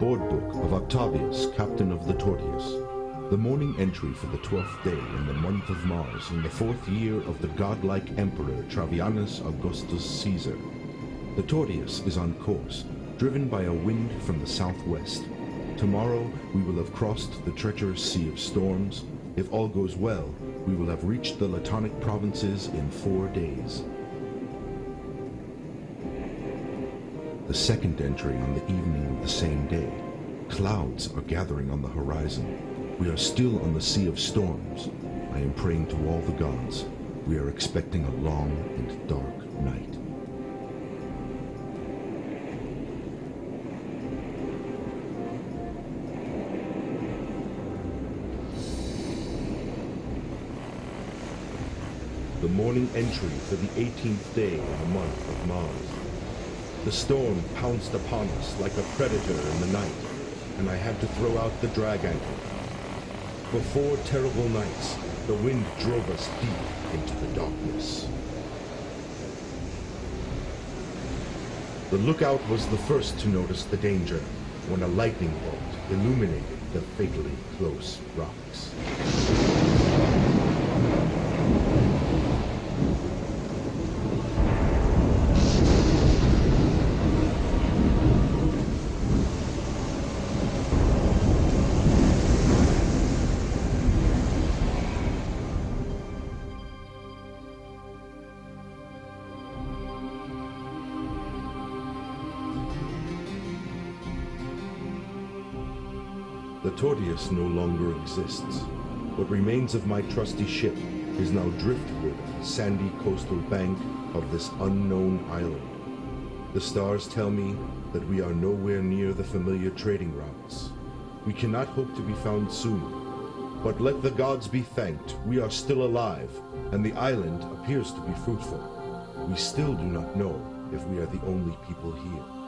Board Book of Octavius, Captain of the Tortius. The morning entry for the twelfth day in the month of Mars in the fourth year of the godlike Emperor Travianus Augustus Caesar. The Tortius is on course, driven by a wind from the southwest. Tomorrow we will have crossed the treacherous Sea of Storms. If all goes well, we will have reached the Latonic provinces in four days. The second entry on the evening of the same day. Clouds are gathering on the horizon. We are still on the Sea of Storms. I am praying to all the gods. We are expecting a long and dark night. The morning entry for the 18th day of the month of Mars. The storm pounced upon us like a predator in the night, and I had to throw out the drag anchor. For four terrible nights, the wind drove us deep into the darkness. The lookout was the first to notice the danger when a lightning bolt illuminated the fatally close rocks. The Tortius no longer exists. What remains of my trusty ship is now driftwood sandy coastal bank of this unknown island. The stars tell me that we are nowhere near the familiar trading routes. We cannot hope to be found soon. But let the gods be thanked, we are still alive, and the island appears to be fruitful. We still do not know if we are the only people here.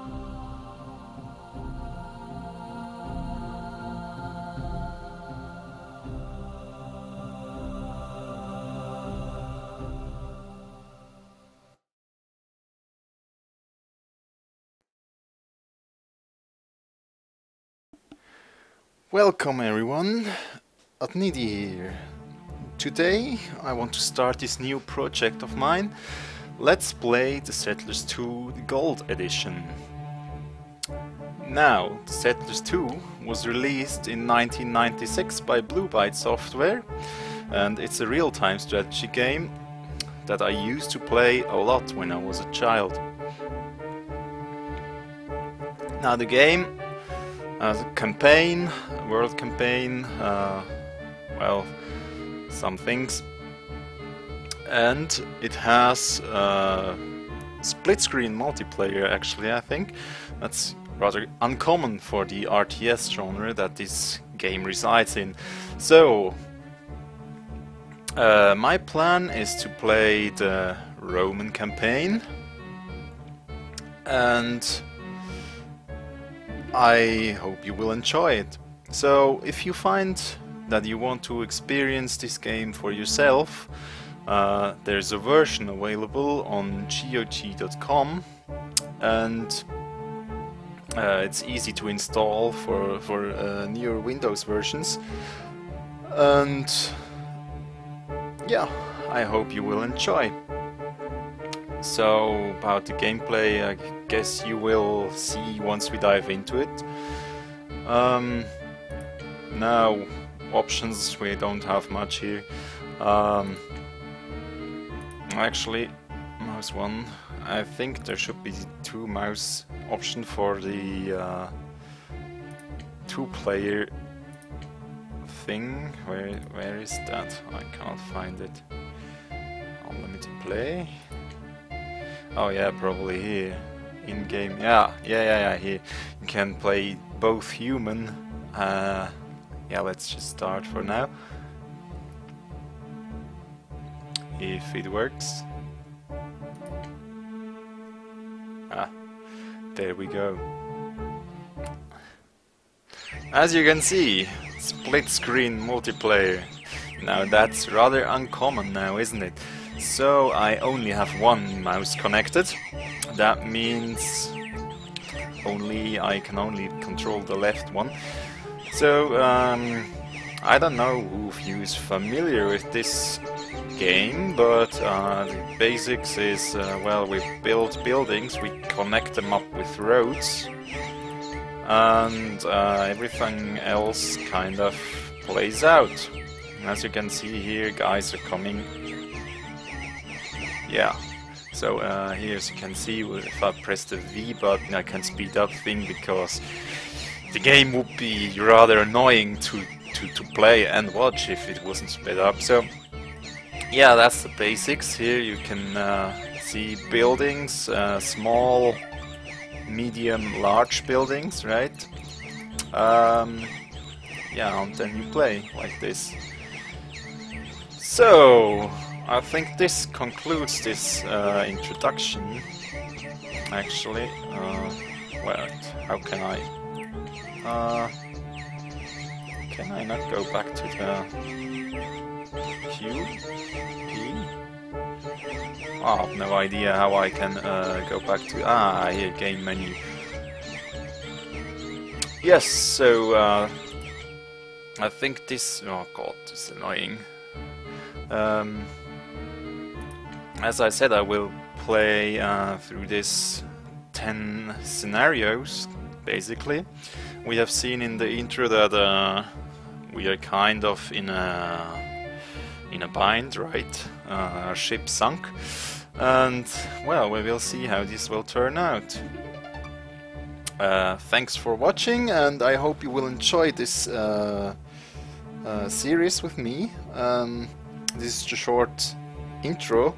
Welcome everyone, Adnidi here. Today I want to start this new project of mine. Let's play the Settlers 2 the Gold Edition. Now, the Settlers 2 was released in 1996 by Blue Byte Software and it's a real-time strategy game that I used to play a lot when I was a child. Now the game a campaign, world campaign, uh, well, some things. And it has uh, split screen multiplayer actually, I think. That's rather uncommon for the RTS genre that this game resides in. So, uh, my plan is to play the Roman campaign and I hope you will enjoy it. So if you find that you want to experience this game for yourself, uh, there's a version available on GOG.com and uh, it's easy to install for, for uh, newer Windows versions. And yeah, I hope you will enjoy. So, about the gameplay, I guess you will see once we dive into it. Um, now, options, we don't have much here. Um, actually, mouse 1, I think there should be two mouse option for the uh, two-player thing. Where Where is that? I can't find it. Unlimited play. Oh yeah, probably here. In game. Yeah, yeah, yeah, yeah. Here you can play both human. Uh, yeah, let's just start for now. If it works. Ah, there we go. As you can see, split screen multiplayer. Now that's rather uncommon now, isn't it? So I only have one mouse connected. That means only I can only control the left one. So um, I don't know if you is familiar with this game, but uh, the basics is, uh, well, we build buildings, we connect them up with roads, and uh, everything else kind of plays out. As you can see here, guys are coming. Yeah. So uh, here, as you can see, if I press the V button, I can speed up thing because the game would be rather annoying to, to, to play and watch if it wasn't sped up. So yeah, that's the basics. Here you can uh, see buildings, uh, small, medium, large buildings, right? Um, yeah, and then you play like this. So, I think this concludes this uh, introduction. Actually, uh, wait, how can I? Uh, can I not go back to the Q? P? Oh, I have no idea how I can uh, go back to ah here game menu. Yes, so uh, I think this oh god, this is annoying. Um, as I said, I will play uh, through this 10 scenarios, basically. We have seen in the intro that uh, we are kind of in a in a bind, right? Uh, our ship sunk, and well, we will see how this will turn out. Uh, thanks for watching, and I hope you will enjoy this uh, uh series with me. Um, this is the short intro.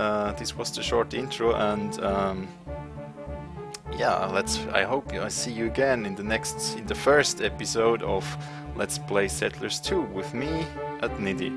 Uh, this was the short intro, and um, yeah, let's. I hope I see you again in the next, in the first episode of Let's Play Settlers 2 with me Adnidi.